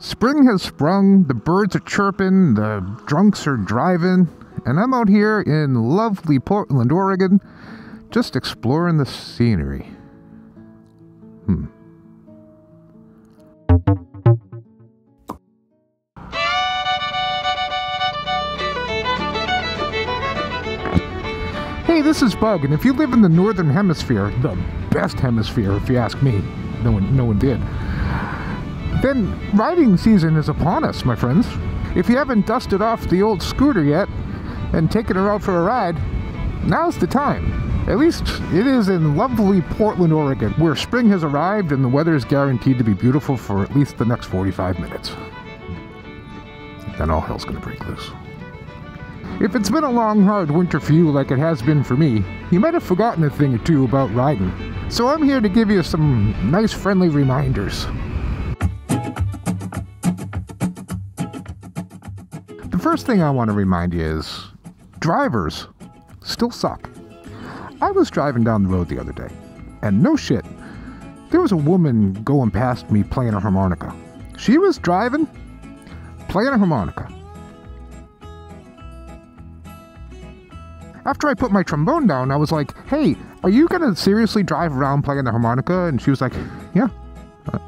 Spring has sprung, the birds are chirping, the drunks are driving, and I'm out here in lovely Portland, Oregon, just exploring the scenery. Hmm. Hey, this is Bug, and if you live in the northern hemisphere, the best hemisphere if you ask me, no one no one did. Then riding season is upon us, my friends. If you haven't dusted off the old scooter yet and taken her out for a ride, now's the time. At least it is in lovely Portland, Oregon, where spring has arrived and the weather is guaranteed to be beautiful for at least the next 45 minutes. Then all hell's gonna break loose. If it's been a long, hard winter for you like it has been for me, you might have forgotten a thing or two about riding. So I'm here to give you some nice, friendly reminders. The first thing I want to remind you is drivers still suck. I was driving down the road the other day, and no shit, there was a woman going past me playing a harmonica. She was driving, playing a harmonica. After I put my trombone down, I was like, hey, are you gonna seriously drive around playing the harmonica? And she was like, yeah,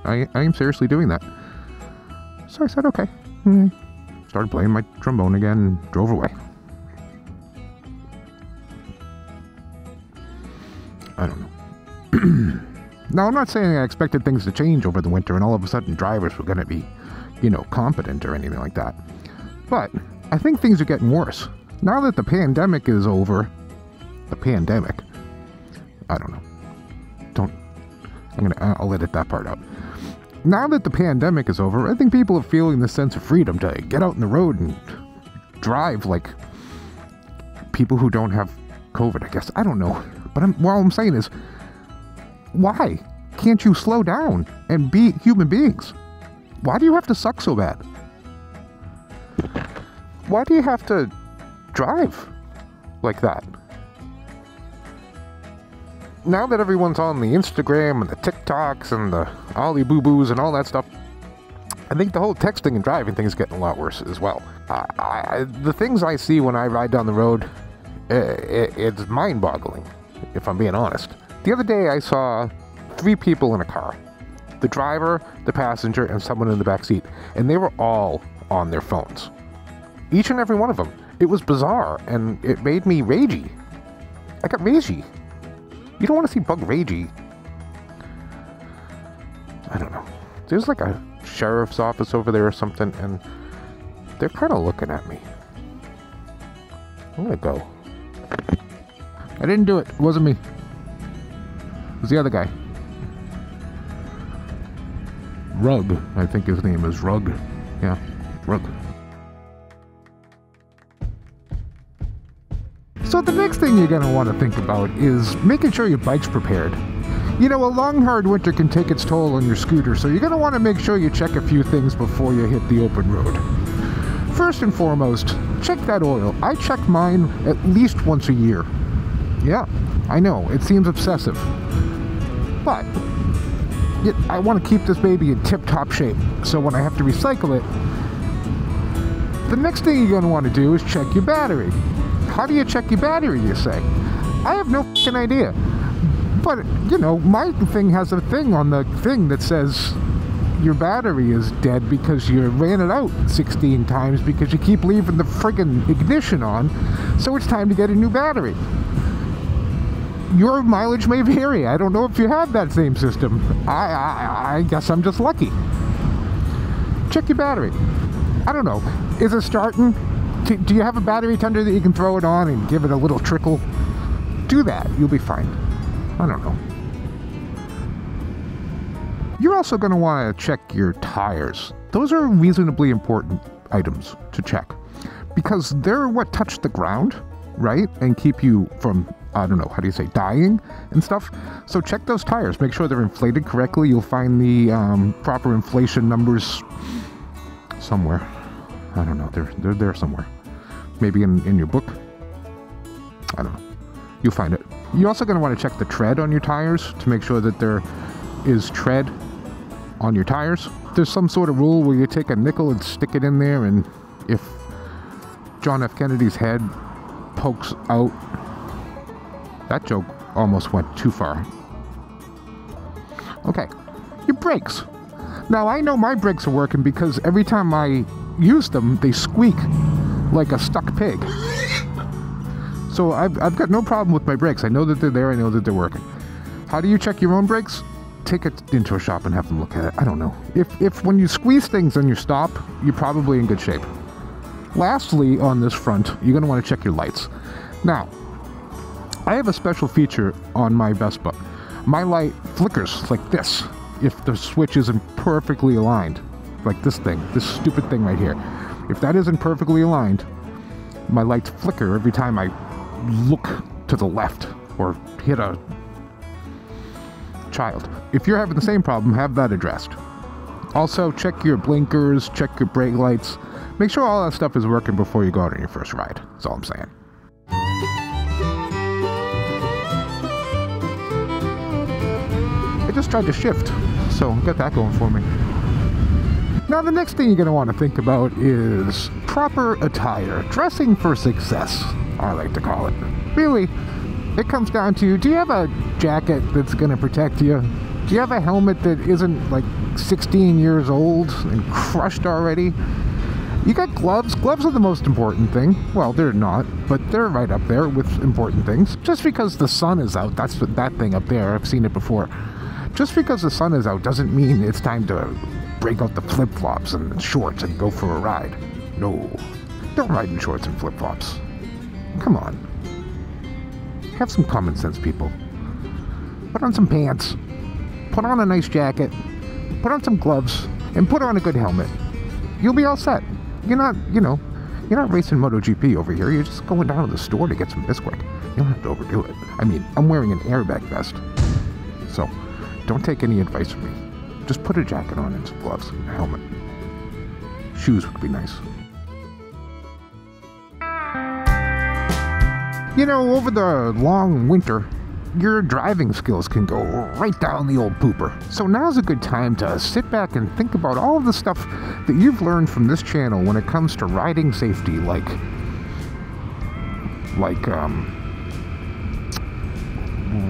I, I am seriously doing that. So I said, okay. Hmm. Started playing my trombone again and drove away. I don't know. now, I'm not saying I expected things to change over the winter and all of a sudden drivers were going to be, you know, competent or anything like that. But I think things are getting worse. Now that the pandemic is over, the pandemic, I don't know. Don't, I'm gonna, I'll edit that part out. Now that the pandemic is over, I think people are feeling the sense of freedom to get out in the road and drive like people who don't have COVID, I guess. I don't know. But I'm, I'm saying is, why can't you slow down and be human beings? Why do you have to suck so bad? Why do you have to drive like that? Now that everyone's on the Instagram and the TikToks and the Ollie Boo Boos and all that stuff, I think the whole texting and driving thing is getting a lot worse as well. I, the things I see when I ride down the road, it, it's mind boggling, if I'm being honest. The other day I saw three people in a car the driver, the passenger, and someone in the back seat, and they were all on their phones. Each and every one of them. It was bizarre, and it made me ragey. I got ragey. You don't want to see Bug ragey. I don't know. There's like a sheriff's office over there or something, and they're kind of looking at me. I'm gonna go. I didn't do it. It wasn't me. It was the other guy. Rug, I think his name is Rug. Yeah, Rug. So the next thing you're going to want to think about is making sure your bike's prepared. You know, a long hard winter can take its toll on your scooter, so you're going to want to make sure you check a few things before you hit the open road. First and foremost, check that oil. I check mine at least once a year. Yeah, I know, it seems obsessive. But I want to keep this baby in tip-top shape, so when I have to recycle it, the next thing you're going to want to do is check your battery. How do you check your battery, you say? I have no fucking idea. But, you know, my thing has a thing on the thing that says your battery is dead because you ran it out 16 times because you keep leaving the friggin' ignition on, so it's time to get a new battery. Your mileage may vary. I don't know if you have that same system. I, I, I guess I'm just lucky. Check your battery. I don't know. Is it starting? Do you have a battery tender that you can throw it on and give it a little trickle? Do that. You'll be fine. I don't know. You're also going to want to check your tires. Those are reasonably important items to check because they're what touch the ground, right? And keep you from, I don't know, how do you say, dying and stuff. So check those tires. Make sure they're inflated correctly. You'll find the um, proper inflation numbers somewhere. I don't know. They're, they're there somewhere. Maybe in, in your book. I don't know. You'll find it. You're also going to want to check the tread on your tires to make sure that there is tread on your tires. there's some sort of rule where you take a nickel and stick it in there, and if John F. Kennedy's head pokes out, that joke almost went too far. Okay, your brakes. Now I know my brakes are working because every time I use them, they squeak like a stuck pig. So I've, I've got no problem with my brakes. I know that they're there. I know that they're working. How do you check your own brakes? Take it into a shop and have them look at it. I don't know. If, if when you squeeze things and you stop, you're probably in good shape. Lastly, on this front, you're going to want to check your lights. Now, I have a special feature on my Vespa. My light flickers like this if the switch isn't perfectly aligned. Like this thing, this stupid thing right here. If that isn't perfectly aligned, my lights flicker every time I look to the left or hit a child. If you're having the same problem, have that addressed. Also, check your blinkers, check your brake lights. Make sure all that stuff is working before you go out on your first ride. That's all I'm saying. I just tried to shift, so got that going for me. Now, the next thing you're going to want to think about is proper attire, dressing for success, I like to call it. Really, it comes down to do you have a jacket that's going to protect you? Do you have a helmet that isn't like 16 years old and crushed already? You got gloves. Gloves are the most important thing. Well, they're not, but they're right up there with important things. Just because the sun is out, that's that thing up there. I've seen it before. Just because the sun is out doesn't mean it's time to break out the flip flops and shorts and go for a ride. No. Don't ride in shorts and flip flops. Come on. Have some common sense, people. Put on some pants. Put on a nice jacket. Put on some gloves. And put on a good helmet. You'll be all set. You're not, you know, you're not racing MotoGP over here. You're just going down to the store to get some Bisquick. You don't have to overdo it. I mean, I'm wearing an airbag vest. So, don't take any advice from me. Just put a jacket on and some gloves and a helmet. Shoes would be nice. You know, over the long winter, your driving skills can go right down the old pooper. So now's a good time to sit back and think about all the stuff that you've learned from this channel when it comes to riding safety, like, like, um,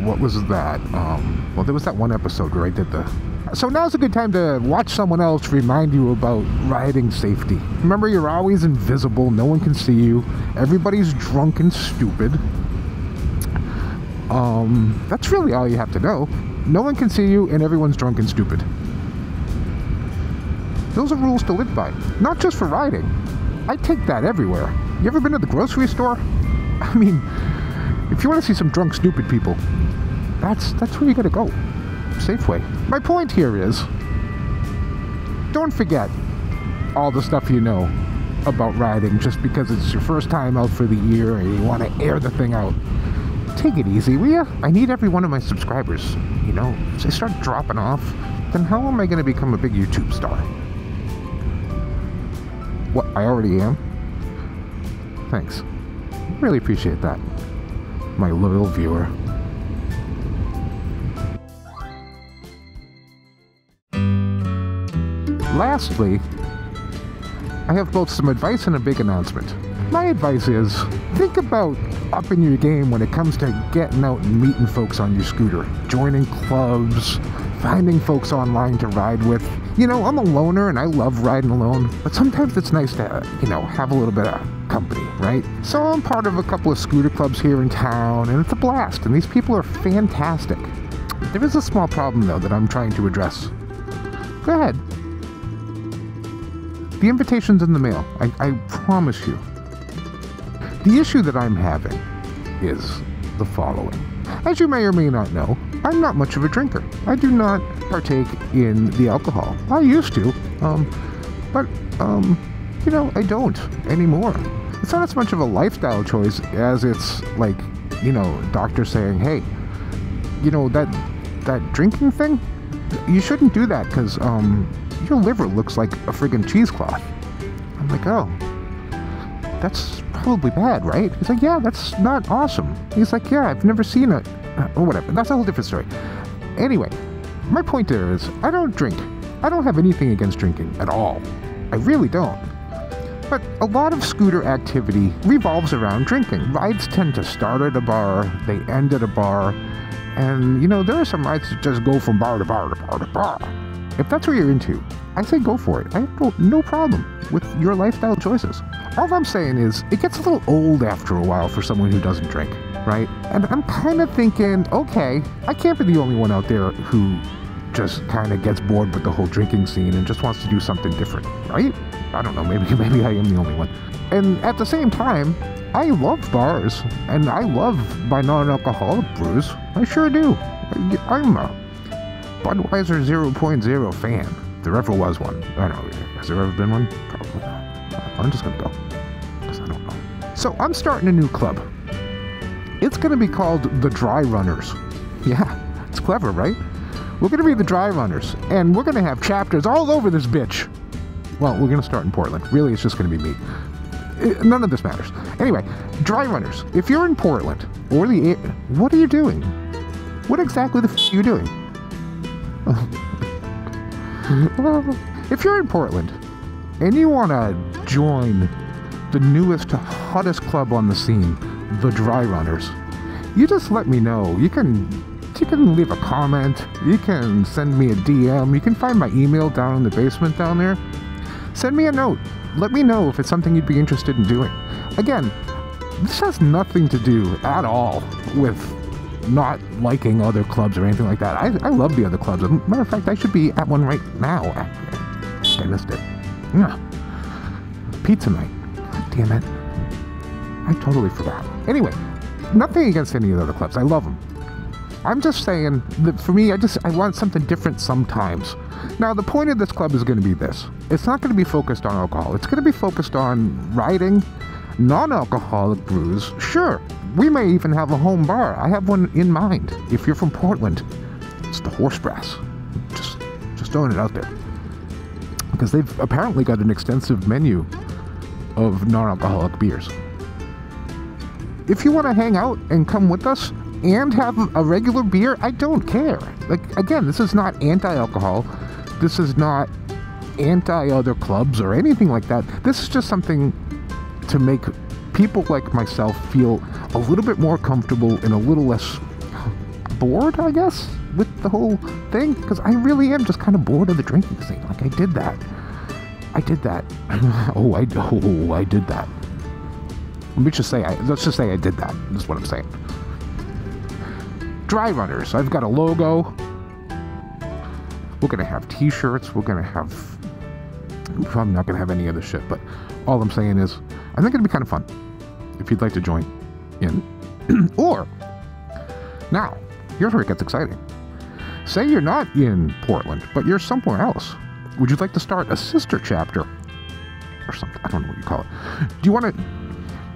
what was that? Um, well, there was that one episode where I did the. So now's a good time to watch someone else remind you about riding safety. Remember, you're always invisible. No one can see you. Everybody's drunk and stupid. Um, that's really all you have to know. No one can see you, and everyone's drunk and stupid. Those are rules to live by, not just for riding. I take that everywhere. You ever been to the grocery store? I mean, if you want to see some drunk, stupid people, that's that's where you got to go. Safeway. My point here is, don't forget all the stuff you know about riding just because it's your first time out for the year and you want to air the thing out. Take it easy, will ya? I need every one of my subscribers. You know, if they start dropping off, then how am I going to become a big YouTube star? What, I already am? Thanks. Really appreciate that my loyal viewer. Lastly, I have both some advice and a big announcement. My advice is think about upping your game when it comes to getting out and meeting folks on your scooter, joining clubs, finding folks online to ride with. You know, I'm a loner and I love riding alone, but sometimes it's nice to, you know, have a little bit of company, right? So I'm part of a couple of scooter clubs here in town, and it's a blast, and these people are fantastic. There is a small problem, though, that I'm trying to address. Go ahead. The invitation's in the mail, I, I promise you. The issue that I'm having is the following. As you may or may not know, I'm not much of a drinker. I do not partake in the alcohol. I used to, um, but, um, you know, I don't anymore it's not as much of a lifestyle choice as it's like, you know, doctor saying, hey, you know, that that drinking thing, you shouldn't do that because um, your liver looks like a friggin' cheesecloth. I'm like, oh, that's probably bad, right? He's like, yeah, that's not awesome. He's like, yeah, I've never seen it. Uh, or whatever. That's a whole different story. Anyway, my point there is, I don't drink. I don't have anything against drinking at all. I really don't. But a lot of scooter activity revolves around drinking. Rides tend to start at a bar, they end at a bar, and you know, there are some rides that just go from bar to bar to bar to bar. If that's what you're into, I say go for it. I have no, problem with your lifestyle choices. All I'm saying is, it gets a little old after a while for someone who doesn't drink, right? And I'm kind of thinking, okay, I can't be the only one out there who just kind of gets bored with the whole drinking scene and just wants to do something different, right? I don't know, maybe maybe I am the only one. And at the same time, I love bars and I love my non-alcoholic brews. I sure do. I'm a Budweiser 0.0 fan. There ever was one. I don't know. Has there ever been one? Probably not. I'm just gonna go. Because I don't know. So I'm starting a new club. It's gonna be called the Dry Runners. Yeah, it's clever, right? We're gonna be the Dry Runners, and we're gonna have chapters all over this bitch. Well, we're gonna start in Portland. Really, it's just gonna be me. Uh, None of this matters. Anyway, Dry Runners. If you're in Portland or the, what are you doing? What exactly the f- are you doing? if you're in Portland and you want to join the newest, hottest club on the scene, the Dry Runners, you just let me know. You can you can leave a comment. You can send me a DM. You can find my email down in the basement down there. Send me a note. Let me know if it's something you'd be interested in doing. Again, this has nothing to do at all with not liking other clubs or anything like that. I, I love the other clubs. As a matter of fact, I should be at one right now. I missed it. Yeah. Pizza night. Damn it. I totally forgot. Anyway, nothing against any of the other clubs. I love them. I'm just saying that for me, I just I want something different sometimes. Now, the point of this club is going to be this: it's not going to be focused on alcohol. It's going to be focused on riding, non-alcoholic brews. Sure, we may even have a home bar. I have one in mind. If you're from Portland, it's the Horse Brass. Just, just throwing it out there because they've apparently got an extensive menu of non-alcoholic beers. If you want to hang out and come with us and have a regular beer, I don't care. Like again, this is not anti-alcohol. This is not anti-other clubs or anything like that. This is just something to make people like myself feel a little bit more comfortable and a little less bored, I guess, with the whole thing. Because I really am just kind of bored of the drinking scene. Like I did that. I did that. oh, I oh I did that. Let me just say, I, let's just say I did that. Is what I'm saying. Dry runners. I've got a logo. We're gonna have T-shirts. We're gonna have. I'm not gonna have any other shit, but all I'm saying is, I think it'd be kind of fun if you'd like to join in. or now, here's where it gets exciting. Say you're not in Portland, but you're somewhere else. Would you like to start a sister chapter or something? I don't know what you call it. Do you want to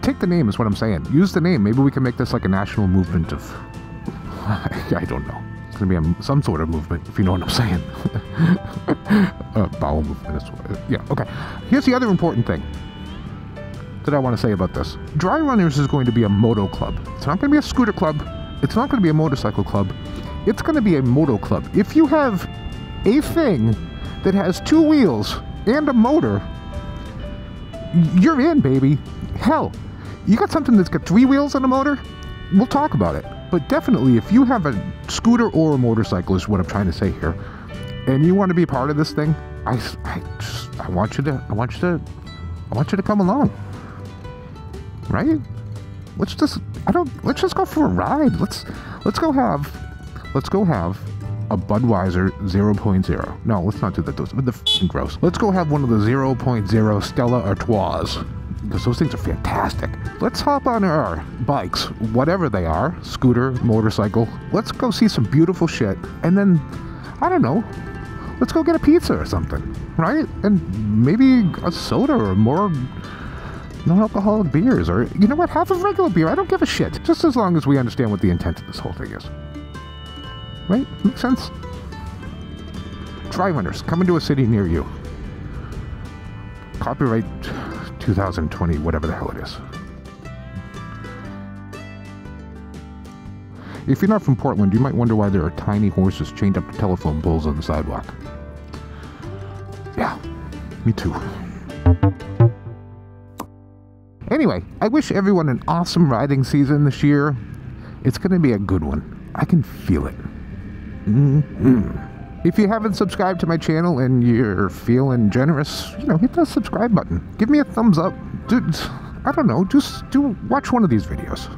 take the name? Is what I'm saying. Use the name. Maybe we can make this like a national movement of. I don't know. It's gonna be a, some sort of movement, if you know what I'm saying. uh, bowel movement. Yeah. Okay. Here's the other important thing that I want to say about this. Dry Runners is going to be a moto club. It's not going to be a scooter club. It's not going to be a motorcycle club. It's going to be a moto club. If you have a thing that has two wheels and a motor, you're in, baby. Hell, you got something that's got three wheels and a motor? We'll talk about it. But definitely, if you have a scooter or a motorcycle, is what I'm trying to say here, and you want to be part of this thing, I, I just, I want you to, I want you to, I want you to come along. Right? Let's just, I don't, let's just go for a ride. Let's, let's go have, let's go have a Budweiser 0.0. No, let's not do that. Those are the gross. Let's go have one of the 0.0 Stella Artois. Because those things are fantastic. Let's hop on our bikes, whatever they are scooter, motorcycle. Let's go see some beautiful shit. And then, I don't know, let's go get a pizza or something, right? And maybe a soda or more non alcoholic beers. Or, you know what, half a regular beer. I don't give a shit. Just as long as we understand what the intent of this whole thing is. Right? Makes sense? Dry runners coming to a city near you. Copyright 2020, whatever the hell it is. If you're not from Portland, you might wonder why there are tiny horses chained up to telephone poles on the sidewalk. Yeah, me too. Anyway, I wish everyone an awesome riding season this year. It's going to be a good one. I can feel it. Mm-hmm. If you haven't subscribed to my channel and you're feeling generous, you know, hit the subscribe button. Give me a thumbs up. Dude, I don't know, just do watch one of these videos.